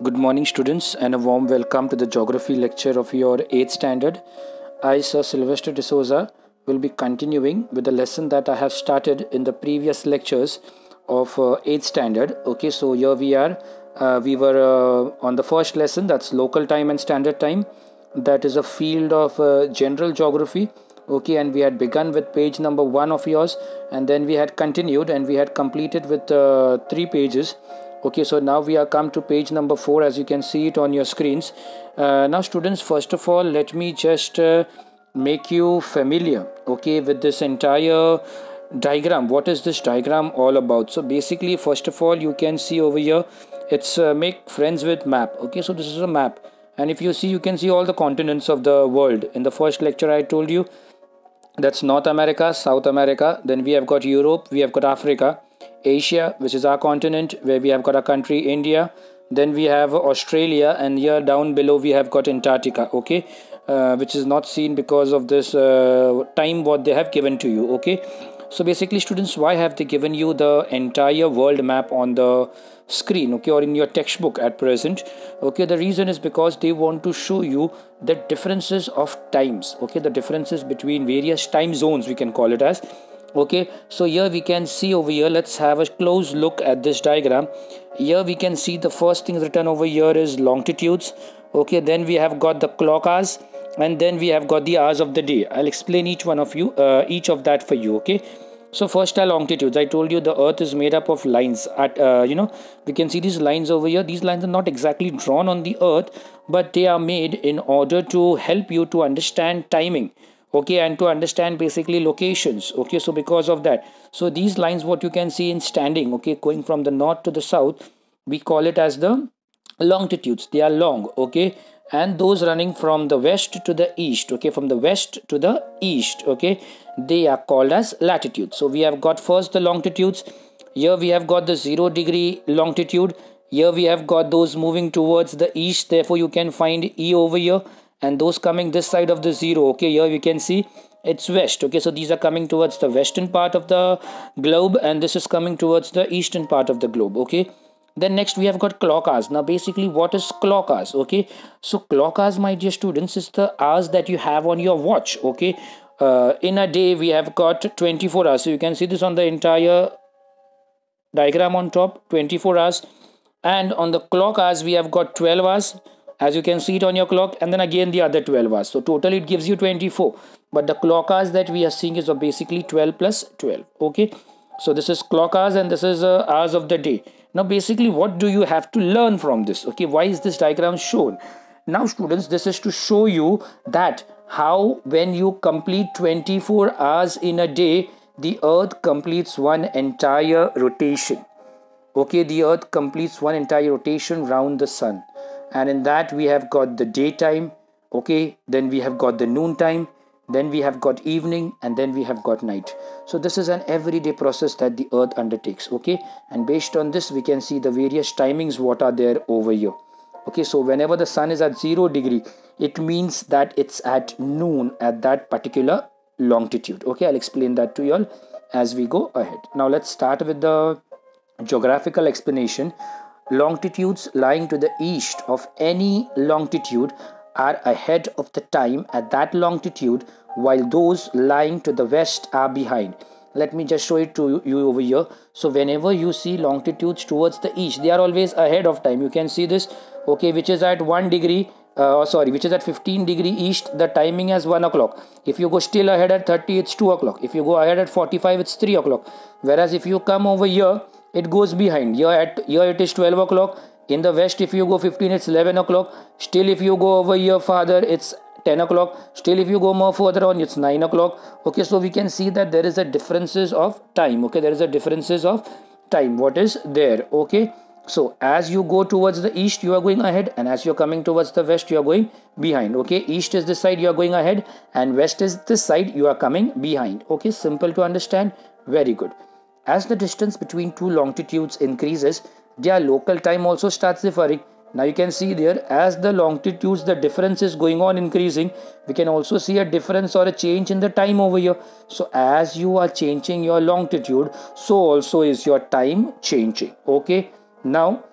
Good morning, students, and a warm welcome to the geography lecture of your 8th standard. I, Sir Sylvester D'Souza, will be continuing with the lesson that I have started in the previous lectures of uh, 8th standard. Okay, so here we are. Uh, we were uh, on the first lesson that's local time and standard time. That is a field of uh, general geography. Okay, and we had begun with page number one of yours, and then we had continued and we had completed with uh, three pages okay so now we are come to page number four as you can see it on your screens. Uh, now students first of all let me just uh, make you familiar okay with this entire diagram. What is this diagram all about? So basically first of all you can see over here it's uh, make friends with map okay? So this is a map. And if you see you can see all the continents of the world. In the first lecture i told you that's north america south america then we have got europe we have got africa Asia, which is our continent, where we have got our country India. Then we have Australia, and here down below we have got Antarctica. Okay, uh, which is not seen because of this uh, time what they have given to you. Okay, so basically, students, why have they given you the entire world map on the screen? Okay, or in your textbook at present? Okay, the reason is because they want to show you the differences of times. Okay, the differences between various time zones we can call it as okay so here we can see over here let's have a close look at this diagram. Here we can see the first thing written over here is longitudes. Okay then we have got the clock hours and then we have got the hours of the day. I'll explain each one of you uh, each of that for you okay? So first are longitudes. I told you the earth is made up of lines at uh, you know we can see these lines over here. These lines are not exactly drawn on the earth but they are made in order to help you to understand timing okay and to understand basically locations okay so because of that. So these lines what you can see in standing okay going from the north to the south we call it as the longitudes. They are long okay and those running from the west to the east okay from the west to the east okay they are called as latitudes. So we have got first the longitudes. Here we have got the zero degree longitude. Here we have got those moving towards the east. Therefore you can find e over here and those coming this side of the zero okay here we can see it's west okay so these are coming towards the western part of the globe and this is coming towards the eastern part of the globe okay. Then next we have got clock hours. Now basically what is clock hours okay? So clock hours my dear students is the hours that you have on your watch okay? Uh, in a day we have got 24 hours. So you can see this on the entire diagram on top 24 hours. And on the clock hours we have got 12 hours as you can see it on your clock and then again the other 12 hours. So total it gives you 24 but the clock hours that we are seeing is basically 12 plus 12 okay? So this is clock hours and this is uh, hours of the day. Now basically what do you have to learn from this okay? Why is this diagram shown? Now students this is to show you that how when you complete 24 hours in a day the earth completes one entire rotation okay? The earth completes one entire rotation round the sun and in that we have got the daytime okay? Then we have got the noon time then we have got evening and then we have got night. So this is an everyday process that the earth undertakes okay? And based on this we can see the various timings what are there over here okay? So whenever the sun is at 0 degree it means that it's at noon at that particular longitude okay? I'll explain that to you all as we go ahead. Now let's start with the geographical explanation longitudes lying to the east of any longitude are ahead of the time at that longitude while those lying to the west are behind. Let me just show it to you over here. So whenever you see longitudes towards the east they are always ahead of time. You can see this okay which is at 1 degree uh, sorry which is at 15 degree east. The timing is 1 o'clock. If you go still ahead at 30 it's 2 o'clock. If you go ahead at 45 it's 3 o'clock. Whereas if you come over here it goes behind. Here at here it is 12 o'clock. In the west if you go 15 it's 11 o'clock. Still if you go over here farther it's 10 o'clock. Still if you go more further on it's 9 o'clock. Okay so we can see that there is a differences of time. Okay there is a differences of time. What is there? Okay so as you go towards the east you are going ahead and as you're coming towards the west you are going behind. Okay east is this side you are going ahead and west is this side you are coming behind. Okay simple to understand. Very good as the distance between two longitudes increases, their local time also starts differing. Now you can see there as the longitudes the difference is going on increasing we can also see a difference or a change in the time over here. So as you are changing your longitude so also is your time changing okay. Now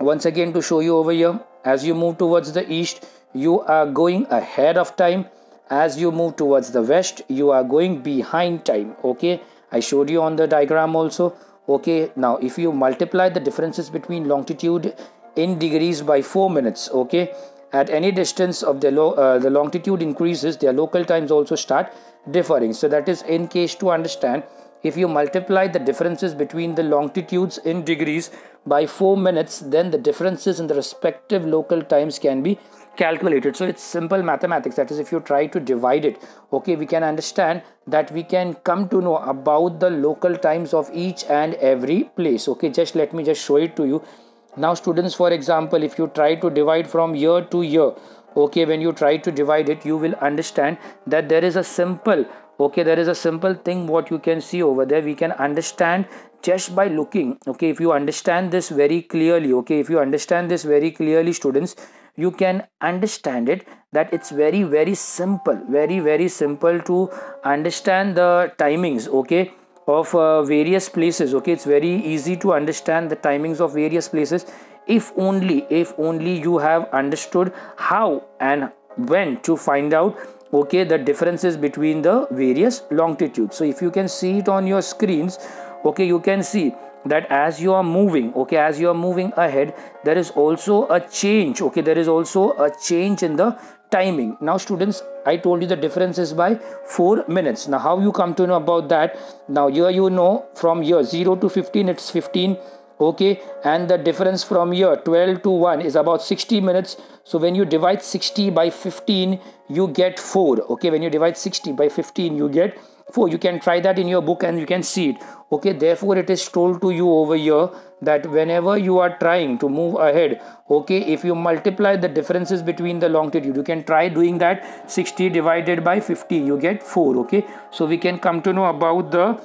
once again to show you over here as you move towards the east you are going ahead of time as you move towards the west you are going behind time okay i showed you on the diagram also. Okay now if you multiply the differences between longitude in degrees by 4 minutes okay at any distance of the lo uh, the longitude increases their local times also start differing. So that is in case to understand if you multiply the differences between the longitudes in degrees by 4 minutes then the differences in the respective local times can be calculated. So it's simple mathematics. That is if you try to divide it okay we can understand that we can come to know about the local times of each and every place. Okay just let me just show it to you. Now students for example if you try to divide from year to year okay when you try to divide it you will understand that there is a simple okay there is a simple thing what you can see over there. We can understand just by looking. Okay if you understand this very clearly okay if you understand this very clearly students you can understand it that it's very very simple very very simple to understand the timings okay of uh, various places okay. It's very easy to understand the timings of various places if only if only you have understood how and when to find out okay the differences between the various longitudes. So if you can see it on your screens okay you can see that as you are moving okay as you are moving ahead there is also a change okay there is also a change in the timing. Now students i told you the difference is by 4 minutes. Now how you come to know about that? Now here you know from here 0 to 15 it's 15 okay and the difference from here 12 to 1 is about 60 minutes. So when you divide 60 by 15 you get 4 okay when you divide 60 by 15 you get 4 you can try that in your book and you can see it. Okay therefore it is told to you over here that whenever you are trying to move ahead okay if you multiply the differences between the longitude you can try doing that 60 divided by 50 you get 4 okay? So we can come to know about the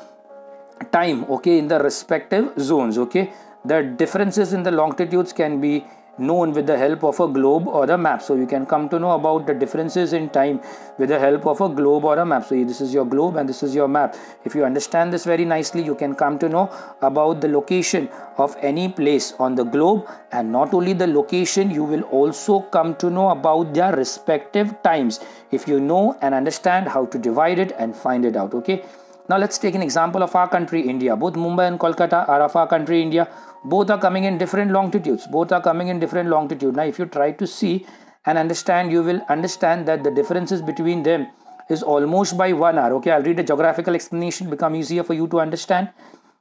time okay in the respective zones okay? The differences in the longitudes can be known with the help of a globe or a map. So you can come to know about the differences in time with the help of a globe or a map. So this is your globe and this is your map. If you understand this very nicely you can come to know about the location of any place on the globe. And not only the location you will also come to know about their respective times. If you know and understand how to divide it and find it out okay? Now let's take an example of our country, India. Both Mumbai and Kolkata are of our country, India. Both are coming in different longitudes. Both are coming in different longitude. Now if you try to see and understand, you will understand that the differences between them is almost by one hour. Okay, I'll read a geographical explanation, become easier for you to understand.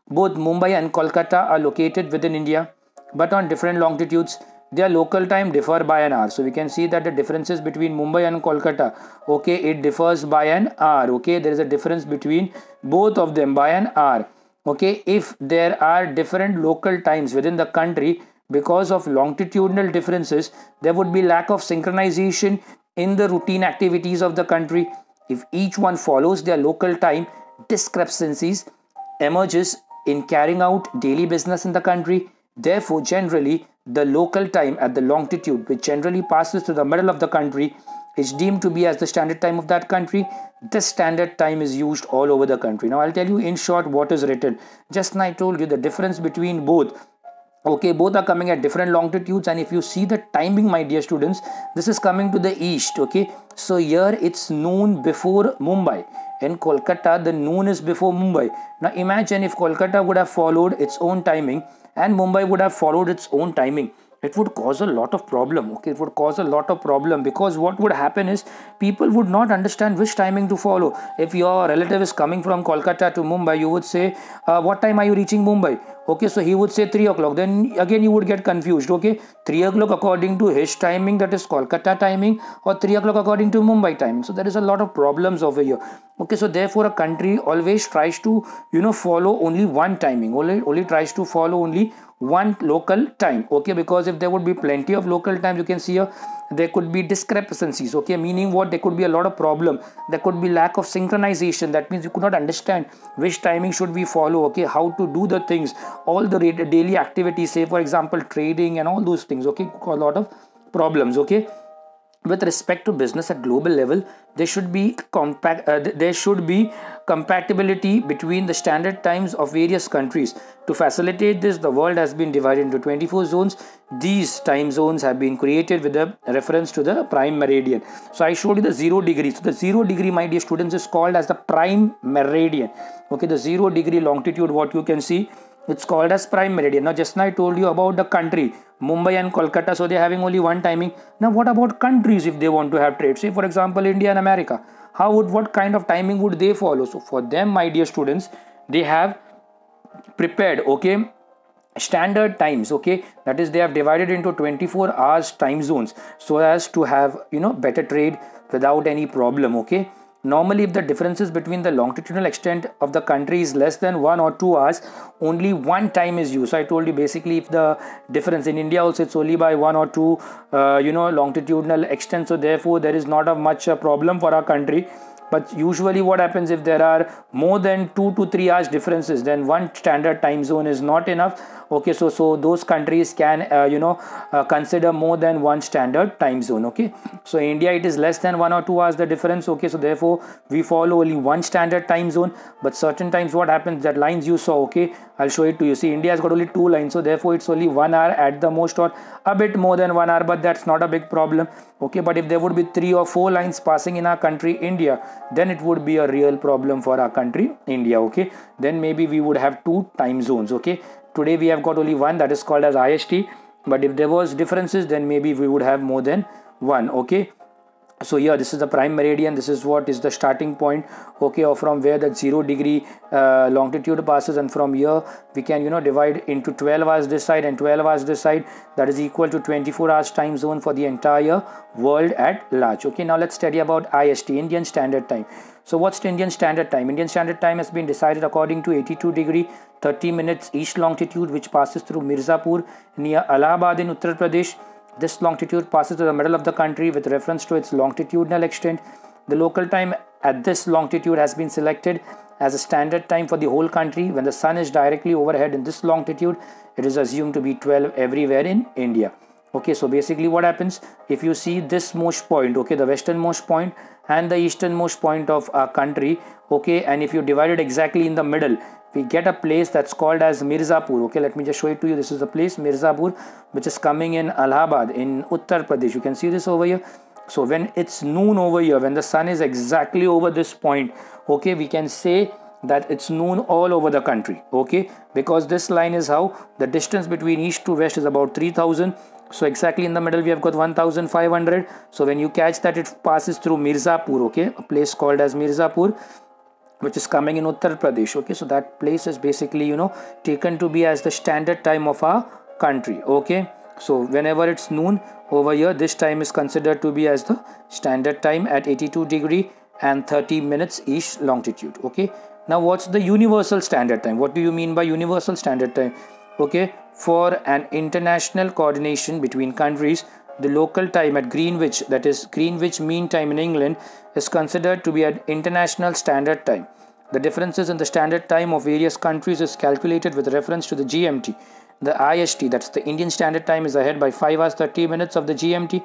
Both Mumbai and Kolkata are located within India, but on different longitudes their local time differ by an hour so we can see that the differences between mumbai and kolkata okay it differs by an hour okay there is a difference between both of them by an hour okay if there are different local times within the country because of longitudinal differences there would be lack of synchronization in the routine activities of the country. If each one follows their local time discrepancies emerges in carrying out daily business in the country. Therefore generally the local time at the longitude which generally passes through the middle of the country is deemed to be as the standard time of that country. This standard time is used all over the country. Now i'll tell you in short what is written. Just now i told you the difference between both. Okay both are coming at different longitudes and if you see the timing my dear students this is coming to the east okay? So here it's noon before mumbai. In kolkata the noon is before mumbai. Now imagine if kolkata would have followed its own timing and Mumbai would have followed its own timing it would cause a lot of problem okay? It would cause a lot of problem because what would happen is people would not understand which timing to follow. If your relative is coming from kolkata to mumbai you would say uh, what time are you reaching mumbai? Okay so he would say 3 o'clock. Then again you would get confused okay? 3 o'clock according to his timing that is kolkata timing or 3 o'clock according to mumbai time so there is a lot of problems over here okay? So therefore a country always tries to you know follow only one timing. Only only tries to follow only one local time okay? Because if there would be plenty of local time you can see here there could be discrepancies okay? Meaning what? There could be a lot of problem. There could be lack of synchronization. That means you could not understand which timing should we follow okay? How to do the things. All the daily activities say for example trading and all those things okay? A lot of problems okay with respect to business at global level there should be compact uh, there should be compatibility between the standard times of various countries. To facilitate this, the world has been divided into 24 zones. These time zones have been created with a reference to the prime meridian. So I showed you the zero degree. So the zero degree, my dear students, is called as the prime meridian. Okay, the zero degree longitude, what you can see, it's called as prime meridian. Now, just now I told you about the country, Mumbai and Kolkata. So they're having only one timing. Now, what about countries if they want to have trade? Say, for example, India and America how would what kind of timing would they follow so for them my dear students they have prepared okay standard times okay that is they have divided into 24 hours time zones so as to have you know better trade without any problem okay Normally, if the differences between the longitudinal extent of the country is less than one or two hours, only one time is used. So I told you basically if the difference in India also it's only by one or two, uh, you know, longitudinal extent. So therefore, there is not a much a problem for our country but usually what happens if there are more than 2 to 3 hours differences then one standard time zone is not enough okay so so those countries can uh, you know uh, consider more than one standard time zone okay? So india it is less than 1 or 2 hours the difference okay? So therefore we follow only one standard time zone but certain times what happens that lines you saw okay? I'll show it to you. See india has got only two lines so therefore it's only 1 hour at the most or a bit more than 1 hour but that's not a big problem okay? But if there would be 3 or 4 lines passing in our country india then it would be a real problem for our country india okay? Then maybe we would have two time zones okay today we have got only one that is called as ist but if there was differences then maybe we would have more than one okay? So here this is the prime meridian. This is what is the starting point okay or from where the zero degree uh, longitude passes. And from here we can you know divide into 12 hours this side and 12 hours this side. That is equal to 24 hours time zone for the entire world at large okay? Now let's study about ist indian standard time so what's the indian standard time indian standard time has been decided according to 82 degree 30 minutes east longitude which passes through mirzapur near allahabad in uttar pradesh this longitude passes to the middle of the country with reference to its longitudinal extent. The local time at this longitude has been selected as a standard time for the whole country. When the sun is directly overhead in this longitude, it is assumed to be 12 everywhere in India. Okay, so basically what happens if you see this most point, okay, the westernmost point and the easternmost point of our country, okay, and if you divide it exactly in the middle, we get a place that's called as Mirzapur. Okay, let me just show it to you. This is the place Mirzapur, which is coming in Allahabad in Uttar Pradesh. You can see this over here. So when it's noon over here, when the sun is exactly over this point, okay, we can say that it's noon all over the country. Okay, because this line is how the distance between east to west is about 3000 so exactly in the middle we have got 1500 so when you catch that it passes through mirzapur okay a place called as mirzapur which is coming in Uttar Pradesh. Okay, so that place is basically you know taken to be as the standard time of our country. Okay, so whenever it's noon over here, this time is considered to be as the standard time at 82 degree and 30 minutes east longitude. Okay, now what's the universal standard time? What do you mean by universal standard time? Okay, for an international coordination between countries the local time at Greenwich, that is Greenwich Mean Time in England, is considered to be an international standard time. The differences in the standard time of various countries is calculated with reference to the GMT. The IST, that's the Indian Standard Time, is ahead by 5 hours 30 minutes of the GMT.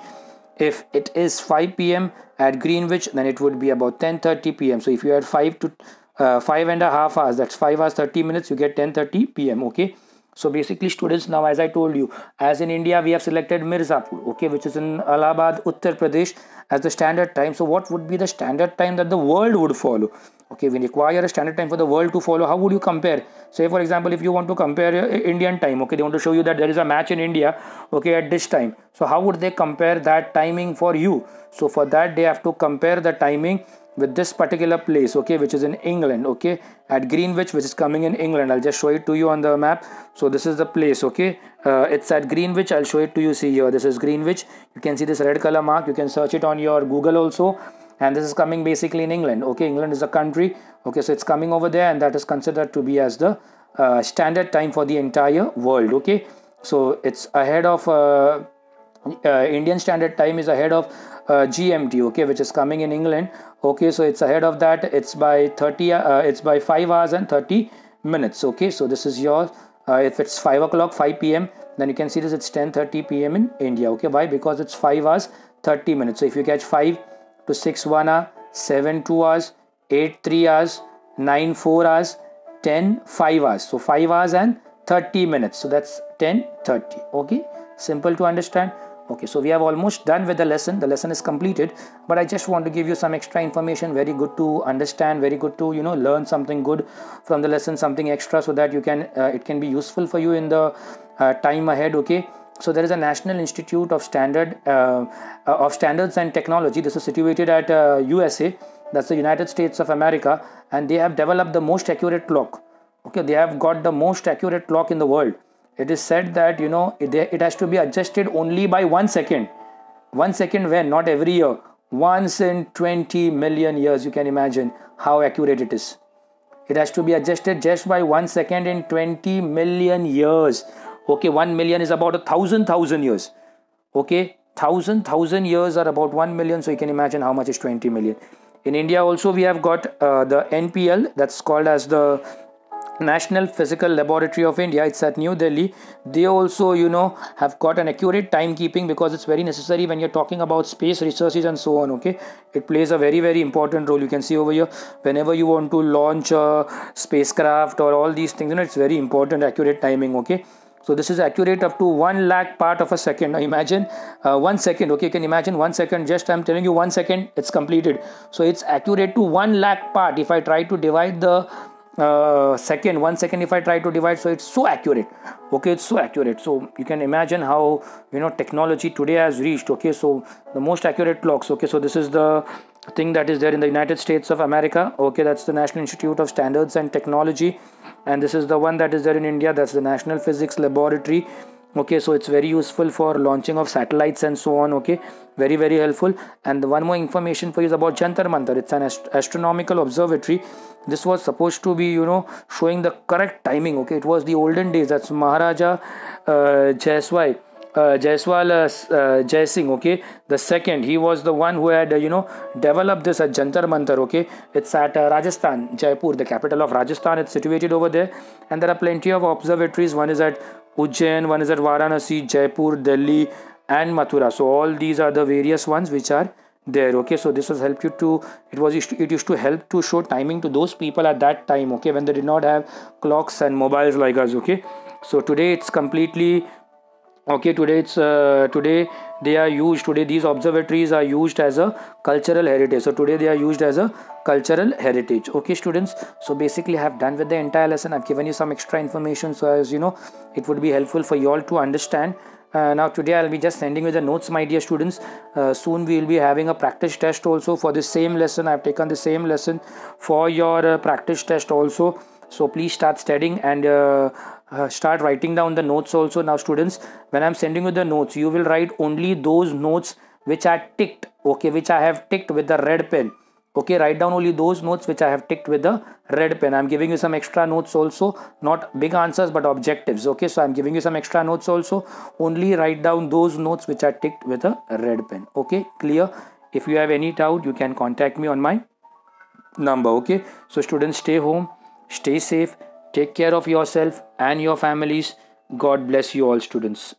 If it is 5 p.m. at Greenwich, then it would be about 10:30 p.m. So if you had 5 to uh, five and a half hours, that's 5 hours 30 minutes, you get 10:30 p.m. Okay so basically students now as i told you as in india we have selected mirzapur okay which is in allahabad uttar pradesh as the standard time. So what would be the standard time that the world would follow? Okay we require a standard time for the world to follow. How would you compare? Say for example if you want to compare uh, indian time okay they want to show you that there is a match in india okay at this time. So how would they compare that timing for you? So for that they have to compare the timing with this particular place okay which is in england okay at greenwich which is coming in england. I'll just show it to you on the map. So this is the place okay. Uh, it's at greenwich. I'll show it to you. See here this is greenwich. You can see this red color mark. You can search it on your google also. And this is coming basically in england okay. England is a country okay. So it's coming over there and that is considered to be as the uh, standard time for the entire world okay. So it's ahead of uh, uh indian standard time is ahead of uh, GMT okay which is coming in England okay so it's ahead of that. It's by 30 uh, it's by 5 hours and 30 minutes. Okay so this is your uh, if it's 5 o'clock 5 p.m then you can see this it's 10:30 p.m in India. Okay why? Because it's 5 hours 30 minutes. So if you catch 5 to 6 1 hour 7 2 hours 8 3 hours 9 4 hours 10 5 hours. So 5 hours and 30 minutes. So that's 10 30 okay simple to understand okay so we have almost done with the lesson. The lesson is completed but i just want to give you some extra information. Very good to understand very good to you know learn something good from the lesson something extra so that you can uh, it can be useful for you in the uh, time ahead okay? So there is a national institute of standard uh, uh of standards and technology. This is situated at usa uh, that's the united states of america. And they have developed the most accurate clock. Okay they have got the most accurate clock in the world it is said that you know it, has to be adjusted only by one second. One second when not every year. Once in 20 million years you can imagine how accurate it is. It has to be adjusted just by one second in 20 million years. Okay 1 million is about a thousand thousand years. Okay thousand thousand years are about 1 million so you can imagine how much is 20 million. In india also we have got uh, the npl that's called as the national physical laboratory of india it's at new delhi. They also you know have got an accurate timekeeping because it's very necessary when you're talking about space researches and so on okay? It plays a very very important role. You can see over here whenever you want to launch a spacecraft or all these things you know it's very important accurate timing okay? So this is accurate up to 1 lakh part of a second. Now imagine uh, 1 second okay? You can imagine 1 second? Just i'm telling you 1 second it's completed. So it's accurate to 1 lakh part. If i try to divide the uh, second one second if i try to divide so it's so accurate. Okay it's so accurate. So you can imagine how you know technology today has reached. Okay so the most accurate clocks. Okay so this is the thing that is there in the united states of america. Okay that's the national institute of standards and technology. And this is the one that is there in india. That's the national physics laboratory okay so it's very useful for launching of satellites and so on okay? Very very helpful. And one more information for you is about jantar mantar. It's an ast- astronomical observatory. This was supposed to be you know showing the correct timing okay? It was the olden days. That's maharaja uh, jaiswal uh, Jaiswal uh, uh, Jai Singh, okay, the second, he was the one who had, uh, you know, developed this at Jantar Mantar, okay. It's at uh, Rajasthan, Jaipur, the capital of Rajasthan. It's situated over there, and there are plenty of observatories. One is at Ujjain, one is at Varanasi, Jaipur, Delhi, and Mathura. So all these are the various ones which are there okay? So this has helped you to it was it used to help to show timing to those people at that time okay? When they did not have clocks and mobiles like us okay? So today it's completely okay today it's uh, today they are used today these observatories are used as a cultural heritage. So today they are used as a cultural heritage. Okay students? So basically i have done with the entire lesson. I've given you some extra information. So as you know it would be helpful for you all to understand. Uh, now today I'll be just sending you the notes my dear students. Uh, soon we will be having a practice test also for the same lesson. I've taken the same lesson for your uh, practice test also. So please start studying and uh, uh, start writing down the notes also. Now students when I'm sending you the notes you will write only those notes which are ticked okay which I have ticked with the red pen. Okay write down only those notes which i have ticked with the red pen. I'm giving you some extra notes also not big answers but objectives okay? So i'm giving you some extra notes also. Only write down those notes which are ticked with a red pen okay? Clear? If you have any doubt you can contact me on my number okay? So students stay home stay safe take care of yourself and your families. God bless you all students